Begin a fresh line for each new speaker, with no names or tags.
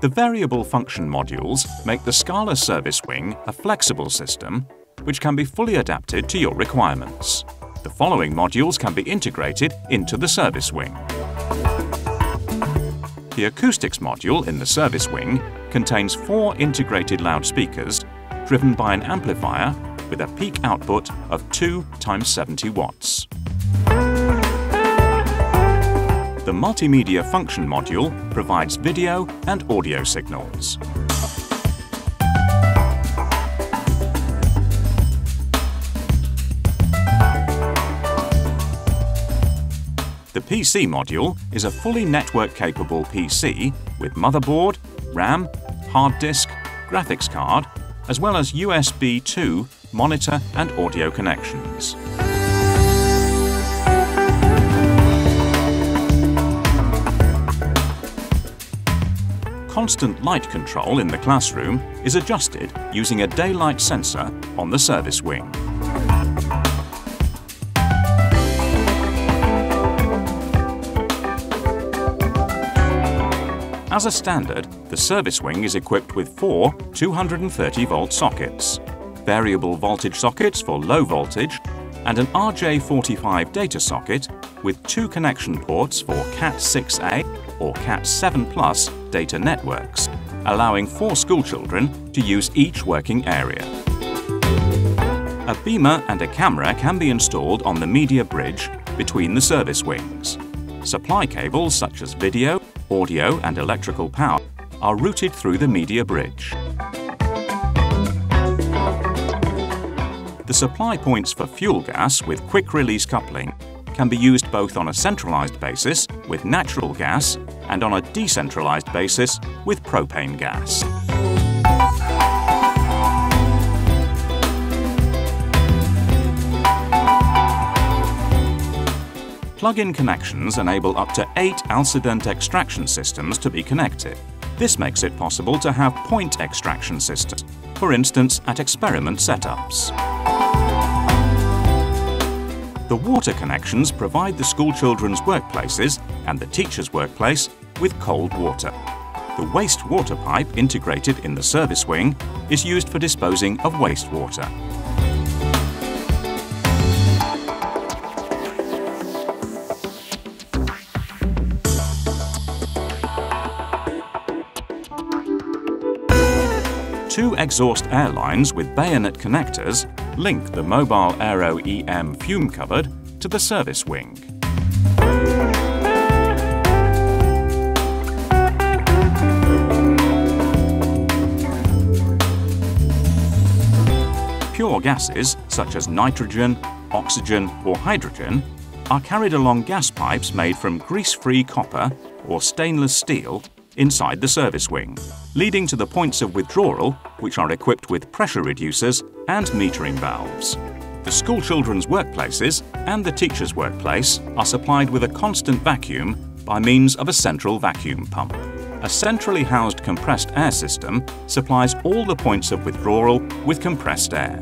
The variable function modules make the Scala service wing a flexible system which can be fully adapted to your requirements. The following modules can be integrated into the service wing. The acoustics module in the service wing contains four integrated loudspeakers driven by an amplifier with a peak output of 2 times 70 watts. The Multimedia Function module provides video and audio signals. The PC module is a fully network-capable PC with motherboard, RAM, hard disk, graphics card, as well as USB 2 monitor and audio connections. Constant light control in the classroom is adjusted using a daylight sensor on the service wing. As a standard, the service wing is equipped with four 230 volt sockets, variable voltage sockets for low voltage, and an RJ45 data socket with two connection ports for Cat6a or Cat7 Plus data networks, allowing four schoolchildren to use each working area. A beamer and a camera can be installed on the media bridge between the service wings. Supply cables such as video, audio and electrical power are routed through the media bridge. The supply points for fuel gas with quick release coupling can be used both on a centralized basis with natural gas and on a decentralized basis with propane gas. Plug-in connections enable up to eight Alsident extraction systems to be connected. This makes it possible to have point extraction systems, for instance at experiment setups. The water connections provide the schoolchildren's workplaces and the teacher's workplace with cold water. The wastewater pipe integrated in the service wing is used for disposing of wastewater. Two exhaust air lines with bayonet connectors link the Mobile Aero EM fume cupboard to the service wing. Pure gases, such as nitrogen, oxygen or hydrogen, are carried along gas pipes made from grease-free copper or stainless steel inside the service wing, leading to the points of withdrawal, which are equipped with pressure reducers and metering valves. The schoolchildren's workplaces and the teacher's workplace are supplied with a constant vacuum by means of a central vacuum pump. A centrally housed compressed air system supplies all the points of withdrawal with compressed air.